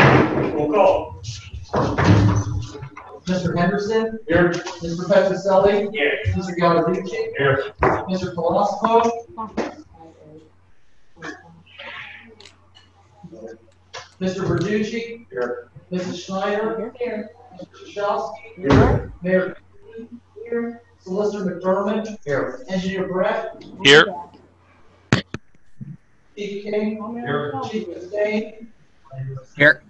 Roll call. Mr. Henderson, Here. Mr. Petroselli, Here. Mr. Gallarducci, Here. Mr. Colosimo, Mr. Verducci, Here. Mrs. Schneider, Here. Mr. Shasky, Here. Mayor here, Solicitor McDermott, Here. Engineer Brett, Here. Chief King, Here. Chief Castain, Here.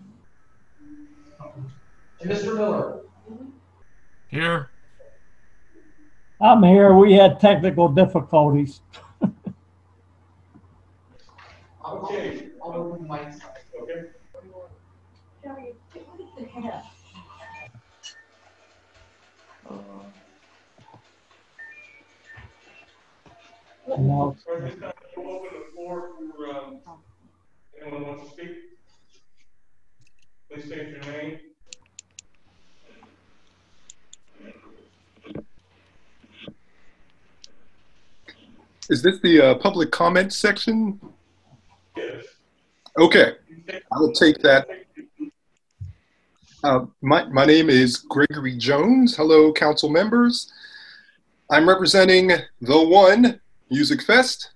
and Mr. Miller. Here. I'm here. We had technical difficulties. Okay. I'll open the mic. Okay. No. All right, this time we'll open the floor for, um, anyone who wants to speak. Please state your name. Is this the uh, public comment section? Yes. Okay, I will take that. Uh, my, my name is Gregory Jones. Hello, council members. I'm representing The One Music Fest,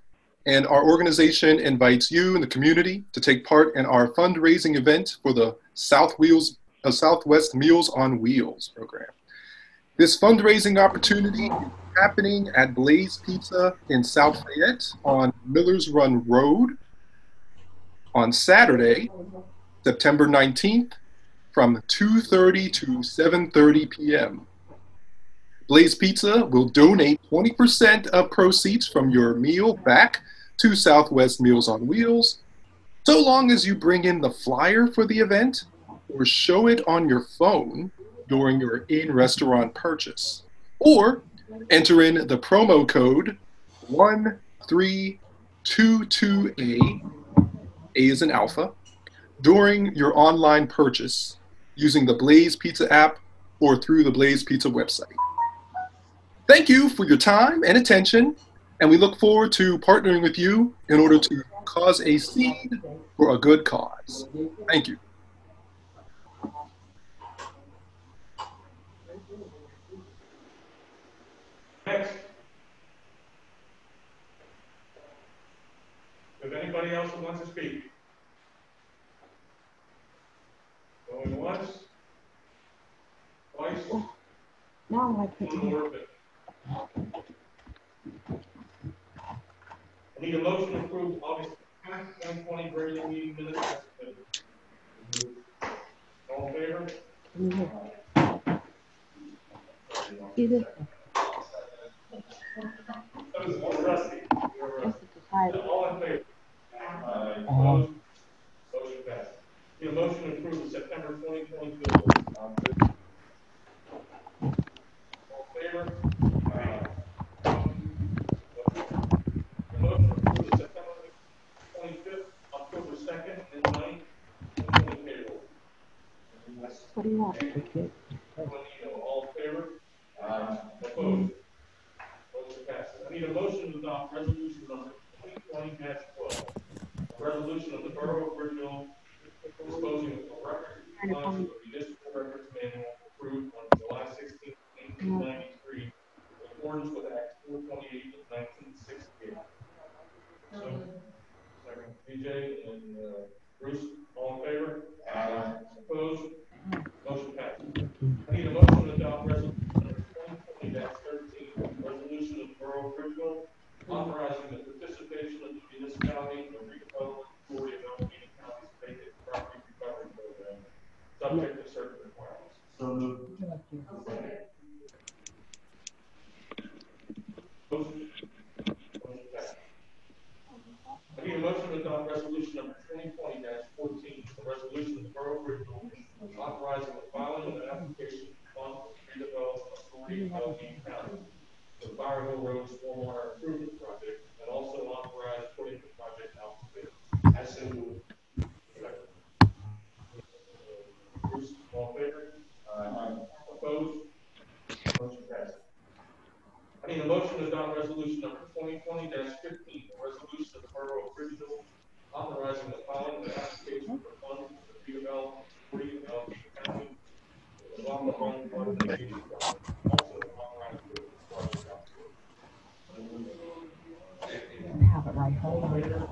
and our organization invites you and the community to take part in our fundraising event for the South Wheels, uh, Southwest Meals on Wheels program. This fundraising opportunity is happening at Blaze Pizza in South Fayette on Millers Run Road on Saturday, September 19th from 2:30 to 7:30 p.m. Blaze Pizza will donate 20% of proceeds from your meal back to Southwest Meals on Wheels, so long as you bring in the flyer for the event or show it on your phone during your in-restaurant purchase. Or enter in the promo code 1322A, A is an alpha, during your online purchase using the Blaze Pizza app or through the Blaze Pizza website. Thank you for your time and attention, and we look forward to partnering with you in order to cause a seed for a good cause. Thank you. Next. If anybody else who wants to speak? Going once? Twice? Now I can. more bit. I need a motion to approve August tenth, twenty twenty, regular meeting minutes. as submitted. All in favor? Either. That was Rusty. This is home later.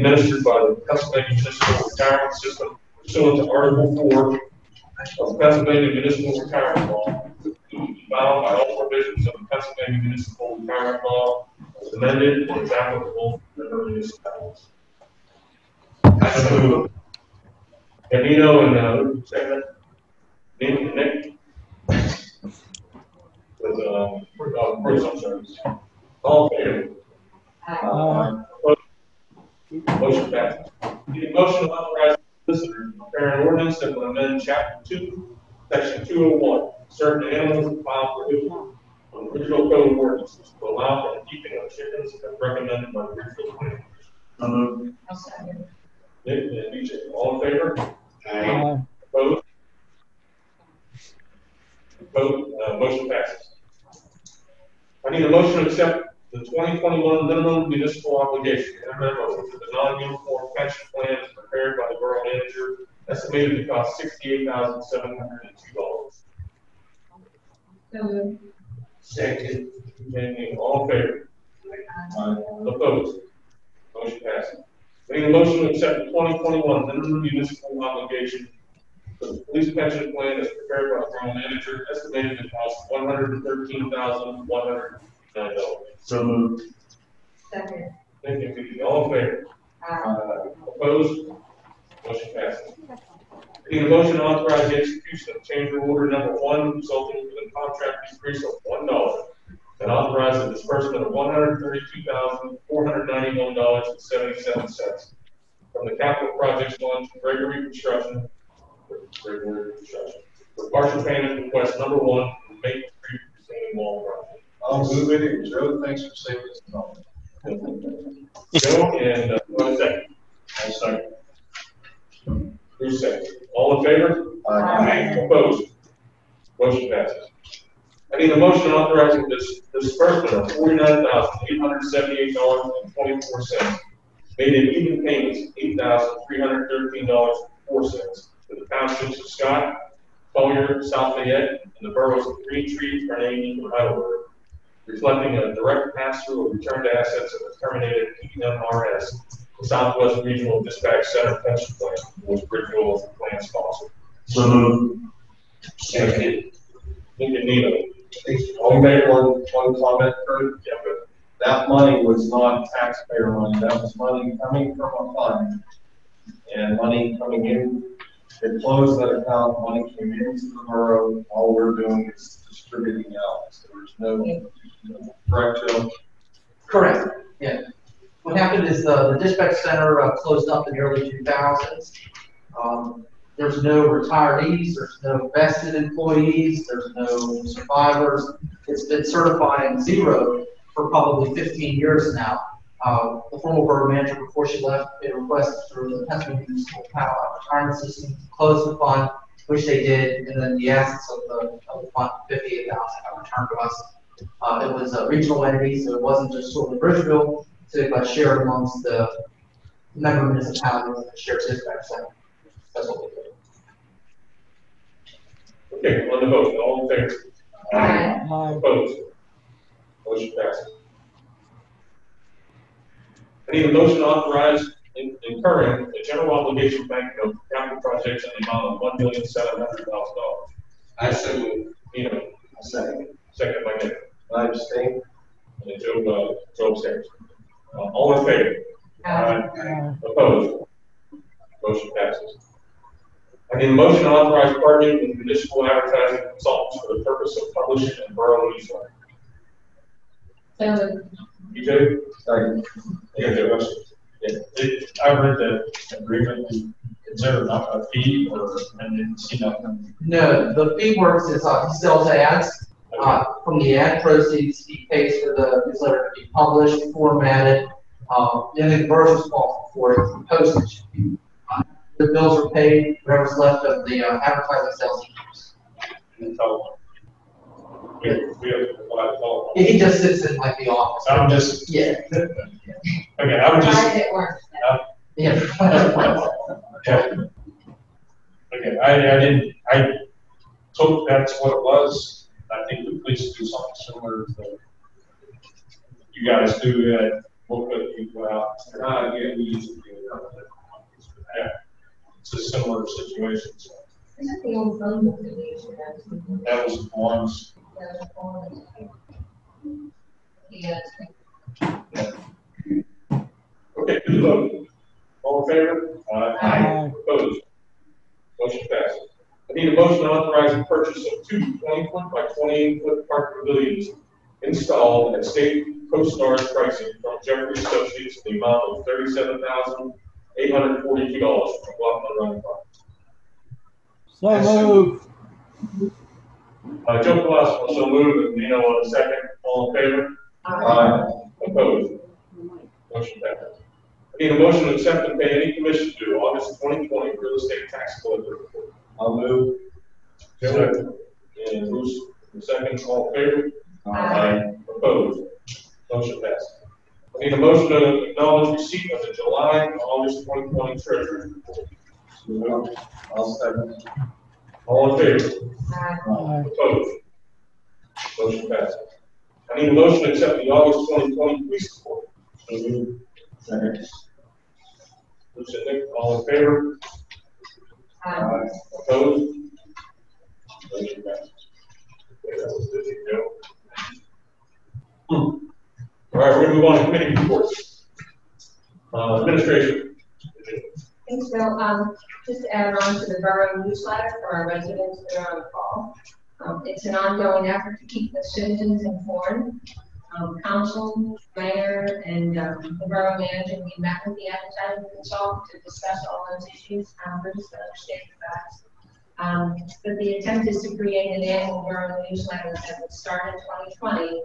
Administered by the Pennsylvania Municipal Retirement System pursuant to Article Four of the Pennsylvania Municipal Retirement Law, bound by all provisions of the Pennsylvania Municipal Retirement Law as amended and is applicable to the municipalities. I move. Danilo and, uh, second. Nick, Nick. With, uh, uh, Bruce, I'm sorry. All in favor? Uh, Motion passed. Need a motion to authorize the solicitor to prepare an ordinance that will amend chapter two, section two oh one, certain animals and file provision of the original code of ordinances to allow for the keeping of chickens as recommended by the Richfield Planning Commission. I'll second. Nick and BJ, all in favor? uh, Opposed? Vote, uh, motion passes. I need a motion to accept the 2021 minimum municipal obligation, MMO, for the non-uniform pension plan is prepared by the borough manager, estimated to cost $68,702. So moved. Second. Anything, all in favor? Aye. Opposed? Motion passes. Make a motion to accept the 2021 minimum municipal obligation for the police pension plan as prepared by the borough manager, estimated to cost $113,100. So moved. Second. Thank you, All in favor? Aye. Uh, opposed? Motion passes. The motion to authorize the execution of change order number one resulting in a contract decrease of one dollar and authorize the disbursement of one hundred thirty-two thousand four hundred ninety-one dollars and seventy-seven cents from the capital projects fund to Gregory Construction Gregory Construction. for partial payment request number one for Maple Creek retaining wall project. I'll move it, and Joe, thanks for saving us. Joe and, uh, one second. I'll second. Bruce second. All in favor? Aye. Opposed? Motion passes. I need a motion authorizing this disbursement of forty-nine thousand, eight hundred seventy-eight dollars and twenty-four cents, made in even payments, eight thousand, three hundred thirteen dollars and four cents, to the townships of Scott, Collier, South Fayette, and the boroughs of Green Tree, Carnegie, and Heidelberg, reflecting a direct pass-through of return to assets of the terminated PMRS, the Southwest Regional Dispatch Center Pension Plan, which Bridgeville is the plan sponsor. So moved. Second. Nick and Nino. I'll make one, one comment, Kurt. Yeah, but That money was not taxpayer money, that was money coming from a fund. And money coming in, it closed that account, money came into the borough, all we're doing is distributing out. So there's no, correct, Joe? Correct, yeah. What happened is the, the dispatch center uh, closed up in the early two thousands. Um, there's no retirees, there's no vested employees, there's no survivors. It's been certifying zero for probably fifteen years now. Uh, the former borough manager, before she left, made a request through the Pennsylvania Municipal Power Retirement System to close the fund, which they did, and then the assets of the, of the fund, fifty-eight thousand, got returned to us. Uh, it was a regional entity, so it wasn't just solely Bridgeville, so it got shared amongst the member municipalities and shared dispatch center. That's what we did. Okay, on the vote, all in favor? uh, Opposed? Motion passes. I need a motion to authorize in- incurring the general obligation bank note for capital projects in the amount of one million seven hundred thousand dollars. I so moved. Nino, Second. second by Nick, I abstain. and Joe, uh, Joe abstains. Uh, all in favor? uh, Opposed? Motion passes. I need a motion to authorize partnering with municipal advertising consultants for the purpose of publishing a borough newsletter. You do? Second. Yeah. It, it, I read the agreement, is there not a fee or, I didn't see nothing? No, the fee works is, uh, he sells ads, uh, from the ad proceeds, he pays for the newsletter to be published, formatted, Um, the only borough's responsible for the postage. Uh, The bills are paid, whatever's left of the uh, advertising sales. And telephone. We, we have to provide telephone. He just sits in like the office. I'm just, Yeah. okay, I would just, Private work. Yeah. okay. Okay, I, I didn't, I took that's what it was. I think the police do something similar to you guys do, uh, we'll put people out. Uh, yeah, we usually do it. Yeah, it's a similar situation, so Is it the old phone book that we used to have? that was the ones, Yes. Okay, to the vote. All in favor? uh, Aye. Opposed? Motion passes. I need a motion authorizing purchase of two 20 foot by twenty-eight foot park pavilions installed at state COSTARS pricing from Jeffrey Associates in the amount of thirty-seven thousand, eight hundred forty-two dollars from Bluffton Run Park. So moved. Uh, Joe Colosimo, so move, and Nino on the second, all in favor? Aye. Opposed? Motion passes. I need a motion to accept and pay any commission due August twenty twenty real estate tax collector report. I'll move. Second. And Bruce, the second, all in favor? Aye. Opposed? Motion passes. I need a motion to acknowledge receipt of the July and August twenty twenty treasury report. I'll second. All in favor? Aye. Opposed? Motion passes. I need a motion to accept the August twenty twenty police report. Second. Bruce and Nick, all in favor? Aye. Opposed? Motion passes. Okay, that was busy, Joe. All right, we're gonna move on to committee reports. Uh, administration. Bill. Um, just to add on to the borough newsletter for our residents that are on call. Um, it's an ongoing effort to keep the citizens informed. Um, council, mayor, and, um, the borough manager, we met with the advertising consultant to discuss all those issues, um, just to understand the facts. Um, but the attempt is to create an annual borough newsletter that would start in twenty twenty,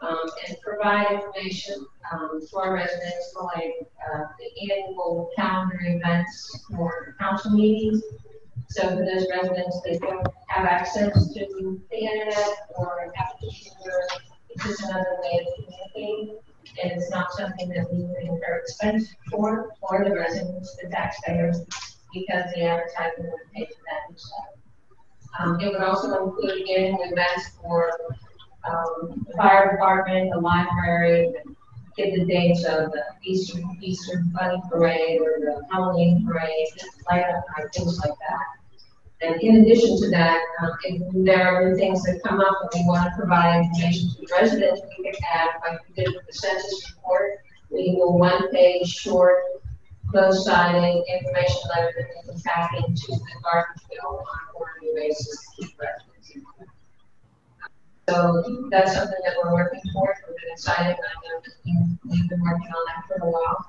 um, and provide information, um, to our residents for like, uh, the annual calendar events or council meetings. So for those residents that don't have access to the internet or use it's just another way of communicating. And it's not something that we would incur expense for, for the residents, the taxpayers, because the advertising would pay for that. Um, it would also include annual events for, um, the fire department, the library, give the dates of the Easter, Easter Bunny Parade or the Halloween Parade, light up night, things like that. And in addition to that, um, if there are things that come up and we want to provide information to residents, we can add, like we did with the census report, we do a one-page short, close-sided information letter that we can pack into the Gardensville on a quarterly basis to keep residents. So that's something that we're working towards, We've been excited, and I that. We- we've been working on that for a while.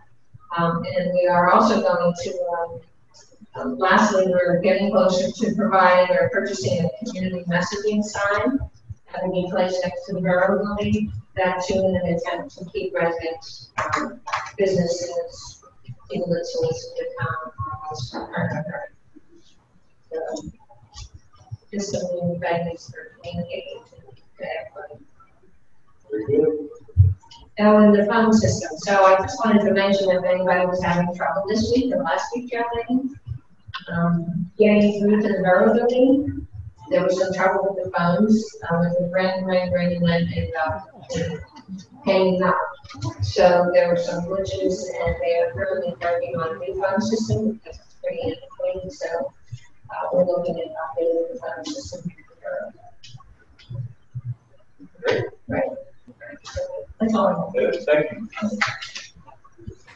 Um, and we are also going to, um, um, lastly, we're getting closer to providing or purchasing a community messaging sign that will be placed next to the borough building, that too in an attempt to keep residents, um, businesses, people that solicit the town, are- So, Just some new values for communicating Oh, and the phone system. So I just wanted to mention if anybody was having trouble this week or last week, Jolene, um, getting through to the borough building, there was some trouble with the phones, um, with the ring, ring, ring, and uh, hanging up. So there were some glitches and they are currently working on a new phone system because it's pretty antiquated, so, uh, we're looking at updating the phone system. for the borough. Thank you.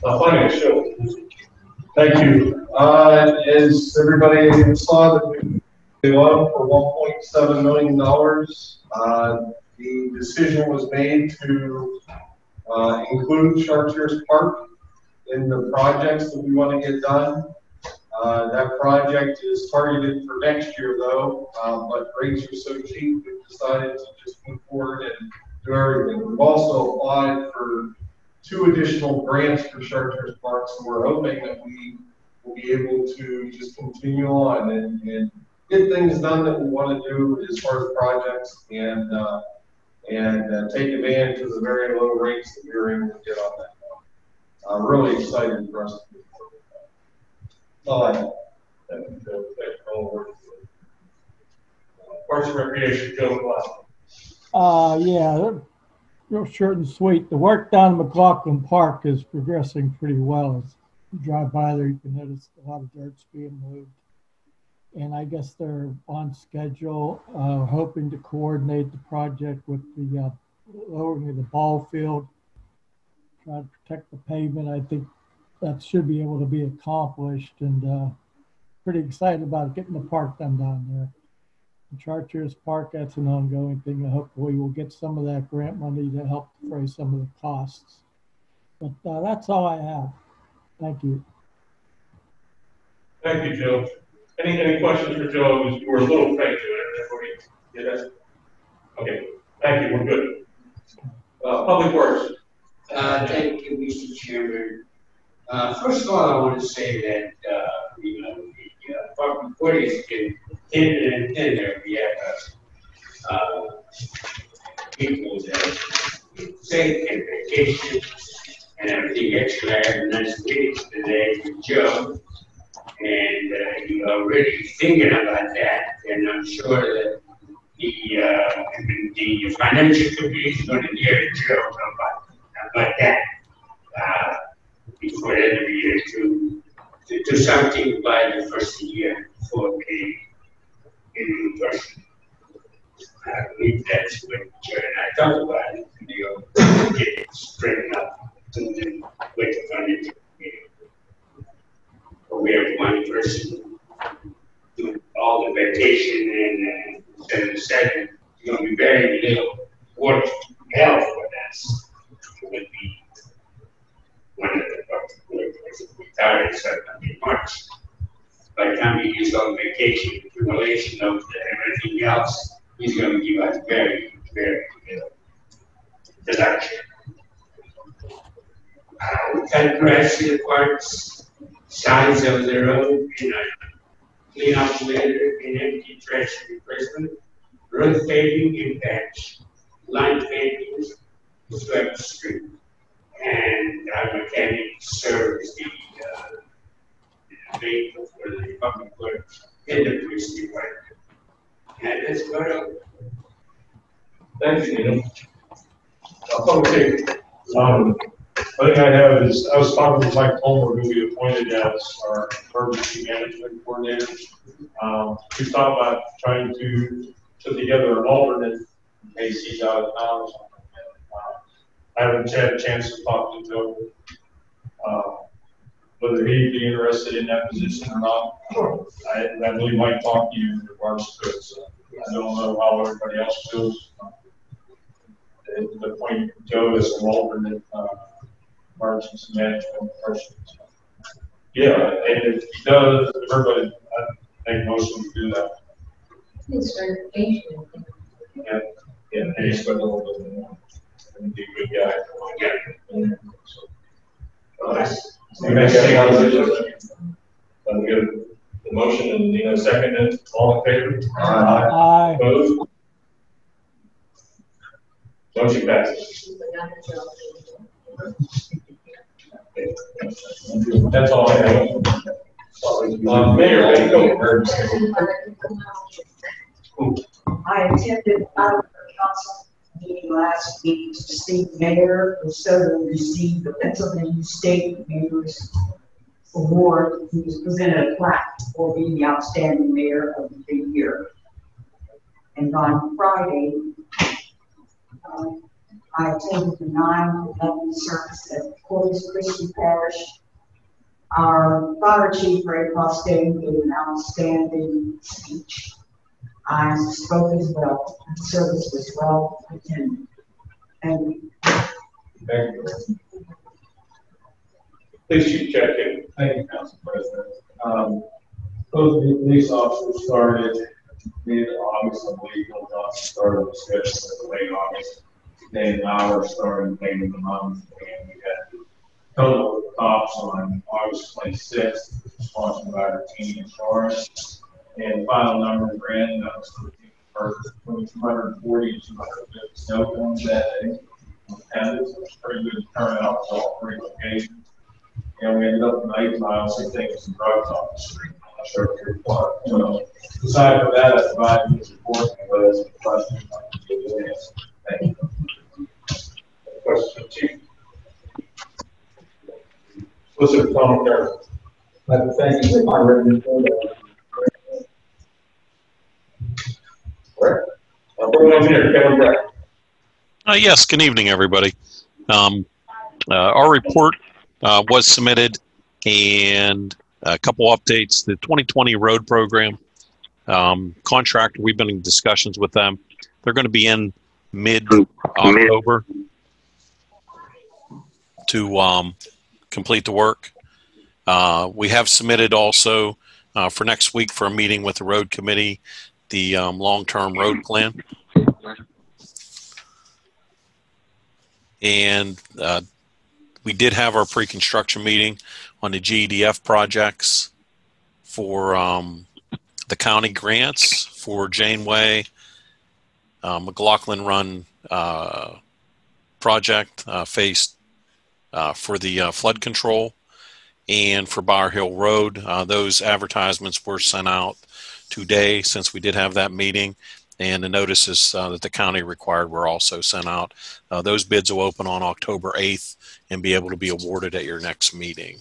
Uh, finance, show. Thank you. Uh, as everybody saw, that we loan for one point seven million dollars. Uh, the decision was made to, uh, include Chartiers Park in the projects that we want to get done. Uh, that project is targeted for next year though, uh, but rates are so cheap, we've decided to just move forward and do everything. We've also applied for two additional grants for Chartiers Park, so we're hoping that we will be able to just continue on and, and get things done that we want to do as far as projects and, uh, and uh, take advantage of the very low rates that we were able to get on that. I'm really excited for us to Parks and Recreation, Joe Glass. Uh, yeah, they're real short and sweet. The work down in McLaughlin Park is progressing pretty well. As you drive by there, you can notice a lot of dirt's being moved. And I guess they're on schedule, uh, hoping to coordinate the project with the, uh, lowering of the ball field. Try to protect the pavement. I think that should be able to be accomplished and, uh, pretty excited about getting the park done down there. And Chartiers Park, that's an ongoing thing. and Hopefully we'll get some of that grant money to help defray some of the costs. But uh, that's all I have. Thank you. Thank you, Joe. Any, any questions for Joe? We're a little faint to it. Everybody get that? Okay, thank you, we're good. Uh, Public Works, Uh, thank you, Mr. Chairman. Uh, first of all, I want to say that, uh, you know, the, uh, public works has been thinner and thinner. We have, uh, uh, people that take and vacation and everything extra. I had a nice meeting today with Joe. And, uh, you're already thinking about that, and I'm sure that the, uh, the financial committee is going to hear Joe about about that, uh, before the the year to, to do something by the first year for a, a new person. I believe that's what Joe and I talked about, it, you know, get it straightened up to the, the financial committee. But we have one person doing all the vacation and, uh, instead of seven, it's gonna be very little work hell for us would be one of the public retired, so in March. By the time he gets on vacation, accumulation of the- everything else, he's gonna give us very, very little deduction. Uh, we cut grass in the parks, sides of the road, you know, clean up litter and empty trash replacement, road paving and patch, line painting, swept the street. And our mechanic serves the, uh, the vehicle for the public works in the police department. And that's what I, thank you, Nino. Uh, Public Um, I think I have is, I was talking with Mike Palmer, who we appointed as our emergency management coordinator. Um, we thought about trying to put together an alternate in case he's out of town I haven't had a chance to talk to Joe, uh, whether he'd be interested in that position or not. I, I believe Mike talked to you in regards to it, so I don't know how everybody else feels. The, the point Joe is an alternate, uh, emergency management person. Yeah, and if he does, everybody, I think a motion to do that. It's certification. Yeah, yeah, and he's got a little bit more. And be a good guy. Yeah. So, uh, You make that motion? I'm good. The motion and Nino seconded, all in favor? Aye. Opposed? Motion passes. That's all I have. Uh, Mayor, let go. I attended our council meeting last week to see Mayor Soto receive the Pennsylvania State Mayor's Award. He was presented a plaque for being the outstanding mayor of the year. And on Friday, um, I attended the nine eleven service at Corpus Christi Parish. Our fire chief, Ray Costain, gave an outstanding speech. I spoke as well. The service was well attended. Thank you. Thank you. Please chief check in. Thank you, Council President. Um, both the police officers started mid-August, I believe, Bill Johnson started the schedule in late August. day and hours starting late in the month. And we had total of cops on August twenty-sixth, sponsored by our team insurance. And final number we're in, that was and forty, two hundred and fifty snow cones that day. And it was pretty good turnout for all three locations. And we ended up tonight, I also taking some drugs off the street. What, you know, aside from that, I provided this report, and whether any questions, you. Thank you. Question two. Solicitor like to thank you my written. Correct. Uh, Engineer Kevin Brett. Uh, yes, good evening, everybody. Um, uh, our report uh, was submitted and a couple updates. The 2020 road program um, contractor, we've been in discussions with them. They're going to be in mid October to um, complete the work. Uh, we have submitted also uh, for next week for a meeting with the road committee the um, long term road plan. And uh, we did have our pre-construction meeting on the GEDF projects for um, the county grants for Janeway, uh, McLaughlin Run uh, project uh, uh, for the uh, flood control and for Bower Hill Road. Uh, those advertisements were sent out today since we did have that meeting and the notices uh, that the county required were also sent out. Uh, those bids will open on October 8th and be able to be awarded at your next meeting.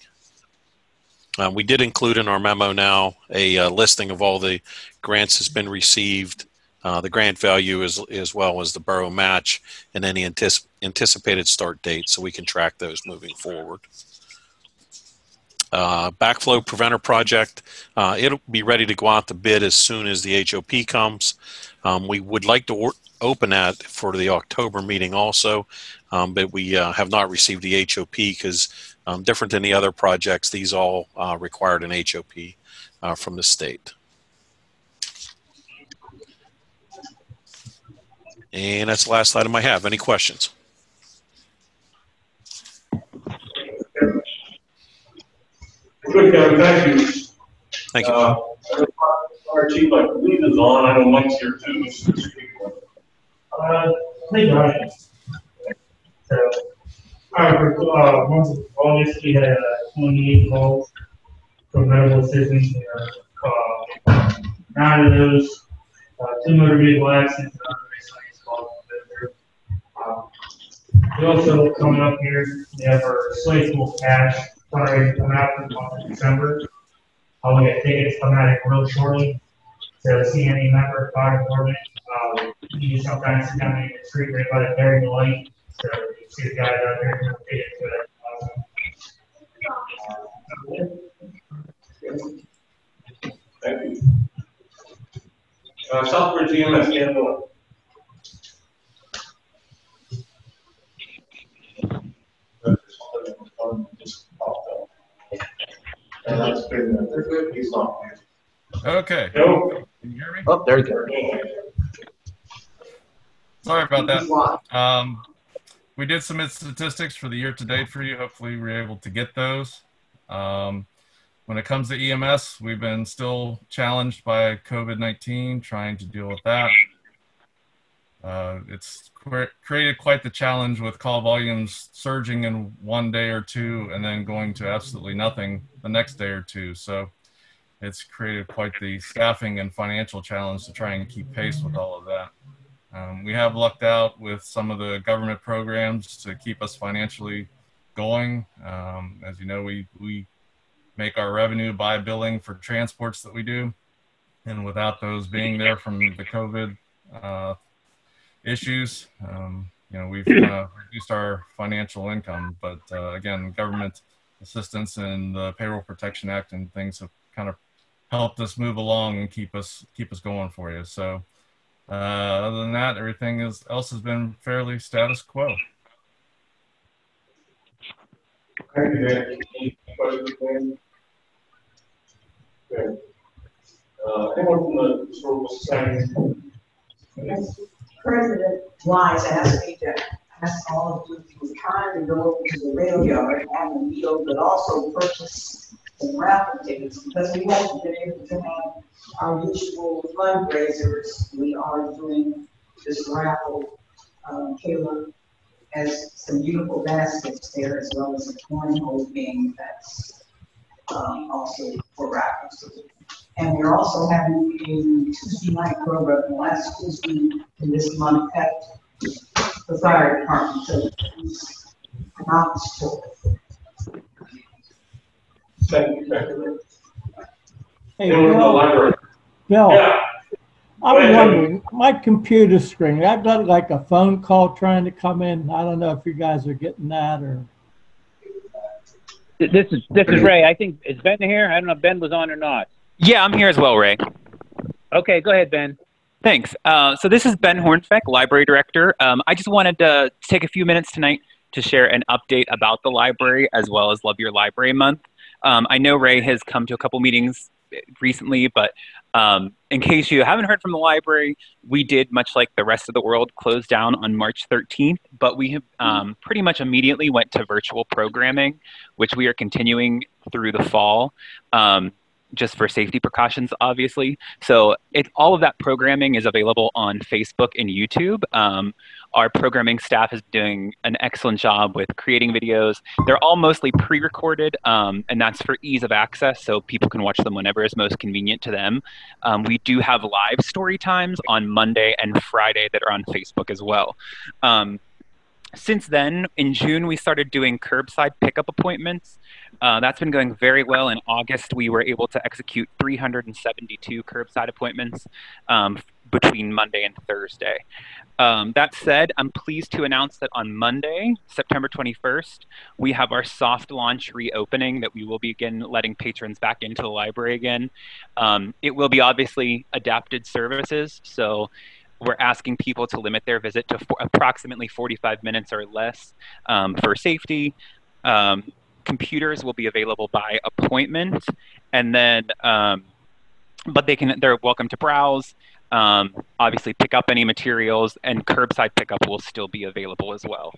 Uh, we did include in our memo now a uh, listing of all the grants that's been received, uh, the grant value as, as well as the borough match, and any anticip- anticipated start date so we can track those moving forward. Uh, backflow preventer project, uh, it'll be ready to go out to bid as soon as the HOP comes. Um, we would like to wor- open that for the October meeting also, um, but we uh, have not received the HOP because um, different than the other projects, these all uh, required an HOP uh, from the state. And that's the last item I have. Any questions? Good, thank you. Thank you. Our chief, I believe is on, I know Mike's here too. Uh, hey guys. So, alright, for, uh, month of August, we had, uh, twenty-eight calls from medical assistants, uh, nine of those, uh, two motor vehicle accidents, and other miscellaneous calls. Um, We also, coming up here, we have our slate full cash, sorry, coming out for the month of December. I'll get tickets coming out here real shortly. So see any member of fire department, um, you sometimes sit down in the street right by the bearing light. So you see the guys out there who fit into that. Thank you. Uh, Southbridge EMS, Ken Moore. And that's been, they're good, he's not here. Okay. No. Can you hear me? Oh, there you go. Sorry about that. Um, we did submit statistics for the year to date for you. Hopefully, we are able to get those. Um, when it comes to EMS, we've been still challenged by COVID 19, trying to deal with that. Uh, it's cre- created quite the challenge with call volumes surging in one day or two and then going to absolutely nothing the next day or two. So it's created quite the staffing and financial challenge to try and keep pace with all of that. Um, we have lucked out with some of the government programs to keep us financially going. Um, as you know, we, we make our revenue by billing for transports that we do. And without those being there from the COVID uh, issues, um, you know, we've uh, reduced our financial income. But uh, again, government assistance and the Payroll Protection Act and things have kind of helped us move along and keep us keep us going for you. So uh, other than that, everything is, else has been fairly status quo. Thank you, Dan. Any questions, Dan? Okay. Uh, anyone from the historical society? President Wise asked me to ask all of you if you would kindly go over to the rail yard, have a meal, but also purchase some raffle tickets, because we haven't been able to have our usual fundraisers. We are doing this raffle. Um, Kayla has some beautiful baskets there, as well as a cornhole game that's, um, also for raffles. And we're also having a Tuesday night program, last Tuesday in this month at the fire department, so please to it. Thank you, Hey, Then we're in the Bill, library. Bill, Yeah. I'm ahead, wondering, my computer screen, I've got like a phone call trying to come in. I don't know if you guys are getting that or. This is this is Ray. I think is Ben here? I don't know if Ben was on or not. Yeah, I'm here as well, Ray. Okay, go ahead, Ben. Thanks. Uh, so this is Ben Hornfeck, Library Director. Um, I just wanted to take a few minutes tonight to share an update about the library as well as Love Your Library Month. Um, I know Ray has come to a couple meetings recently, but um, in case you haven't heard from the library, we did, much like the rest of the world, close down on March 13th, but we have um, pretty much immediately went to virtual programming, which we are continuing through the fall. Um, just for safety precautions, obviously. So it, all of that programming is available on Facebook and YouTube. Um, our programming staff is doing an excellent job with creating videos. They're all mostly pre-recorded, um, and that's for ease of access, so people can watch them whenever is most convenient to them. Um, we do have live story times on Monday and Friday that are on Facebook as well. Since then, in June, we started doing curbside pickup appointments. Uh, that's been going very well. In August, we were able to execute 372 curbside appointments um, between Monday and Thursday. Um, that said, I'm pleased to announce that on Monday, September 21st, we have our soft launch reopening that we will begin letting patrons back into the library again. Um, it will be obviously adapted services, so we're asking people to limit their visit to for approximately 45 minutes or less um, for safety. Um, computers will be available by appointment, and then, um, but they can they're welcome to browse. Um, obviously, pick up any materials, and curbside pickup will still be available as well.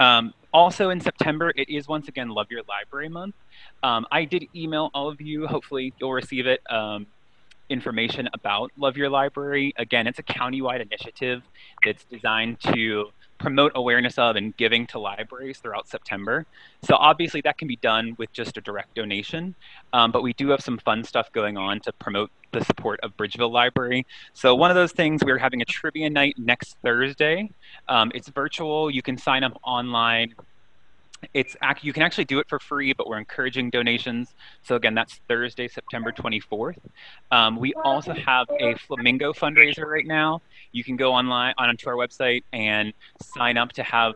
Um, also in September, it is once again Love Your Library Month. Um, I did email all of you. Hopefully, you'll receive it information about Love Your Library. Again, it's a countywide initiative that's designed to promote awareness of and giving to libraries throughout September. So obviously that can be done with just a direct donation, um, but we do have some fun stuff going on to promote the support of Bridgeville Library. So one of those things, we're having a trivia night next Thursday. Um, it's virtual, you can sign up online it's you can actually do it for free, but we're encouraging donations. So again, that's Thursday, September 24th. Um, we also have a flamingo fundraiser right now. You can go online onto our website and sign up to have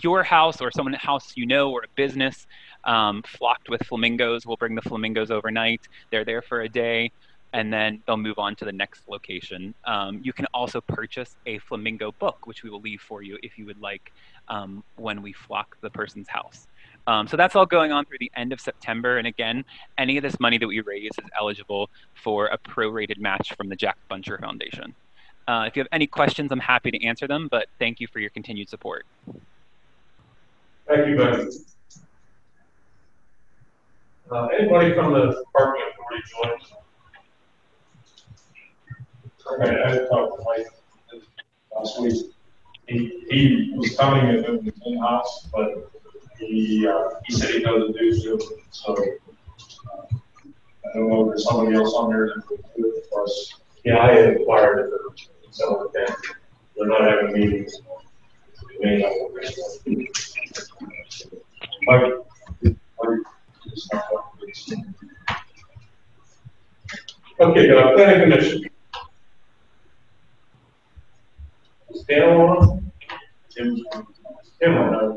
your house or someone house you know or a business um, flocked with flamingos. We'll bring the flamingos overnight. They're there for a day and then they'll move on to the next location. Um, you can also purchase a flamingo book, which we will leave for you if you would like um, when we flock the person's house. Um, so that's all going on through the end of September. And again, any of this money that we raise is eligible for a prorated match from the Jack Buncher Foundation. Uh, if you have any questions, I'm happy to answer them, but thank you for your continued support. Thank you, Ben. Uh, anybody from the Parking Authority join? Okay, I talked to Mike last week. He, he was coming if it was in-house, but he, uh, he said he the dues too, so. uh, I don't know if there's somebody else on there that would do it for us. Yeah, I had inquired if it. They're not having meetings. They may not to. Mike, Mike, Okay, uh, planning commission. Is Dan on? Tim, Tim, I know.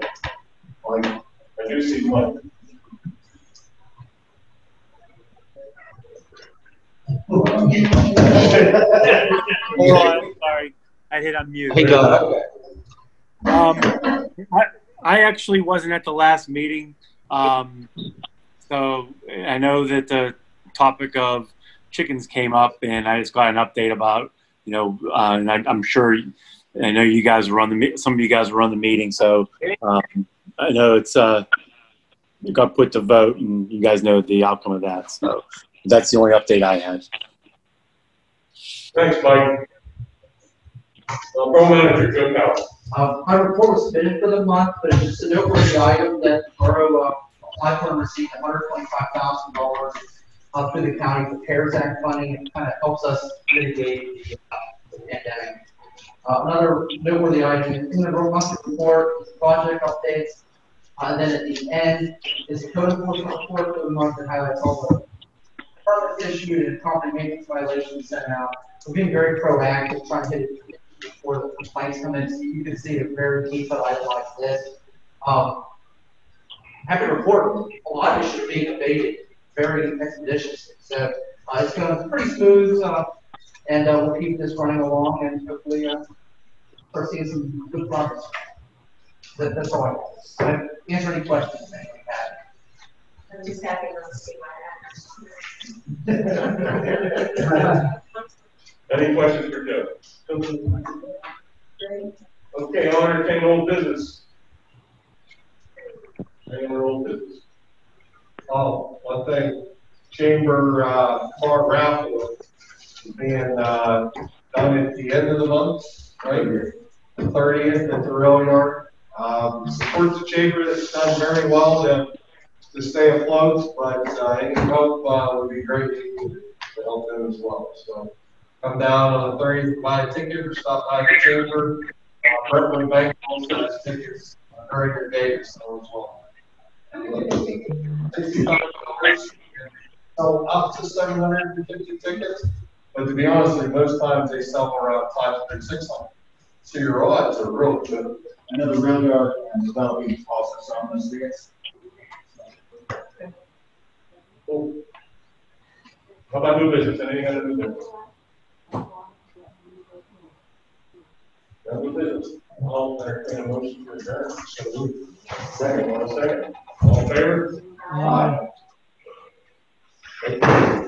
Mike, I do see Mike. Hold on, sorry. I hit unmute. Hey, go ahead. Um, I, I actually wasn't at the last meeting. Um, so I know that the topic of chickens came up and I just got an update about, you know, uh, and I, I'm sure I know you guys run the some of you guys run the meeting, so um, I know it's uh, it got put to vote, and you guys know the outcome of that. So that's the only update I had. Thanks, Mike. Uh, Borough Manager Joe Powell. Uh, my report was submitted for the month, but it's just a noteworthy item that the borough, uh, applied for and received hundred twenty-five thousand dollars uh, through the county for CARES Act funding. It kind of helps us mitigate the uh, the pandemic. Uh, another noteworthy item in the monthly report is project updates. Uh, and then at the end is a code enforcement report for the month that highlights all the permits issued and property maintenance violations sent out. We're being very proactive, trying to hit it before the complaints come in. So you can see a very detailed item like this. Um, happy to report, a lot of it should be abated very expeditiously. So uh, it's going pretty smooth, uh, and uh, we'll keep this running along and hopefully uh, start seeing some good progress. That, that's all I have. So answer any questions that you have. I'm just happy not to see Any questions for Joe? Okay, I'll entertain old business. Any more old business? Oh, one thing, chamber, uh, car raffle is being, uh, done at the end of the month, right? The thirtieth at the rail yard. Um, support the chamber, that's done very well to, to stay afloat, but, uh, any help, uh, would be great to to help them as well, so. Come down on the thirtieth, buy a ticket, or stop by the chamber. Uh, Brentwood Bank also has tickets during the day, so as well. Sell up to seven hundred and fifty tickets, but to be honest, with you, most times they sell around five hundred, six hundred. So your odds are real good. I know the rail yard and developing also some of those tickets. Cool. How about new business? Anything other new business? New business. I'll entertain a motion to adjourn. So moved. Second, one second. All in favor? Aye. Aye.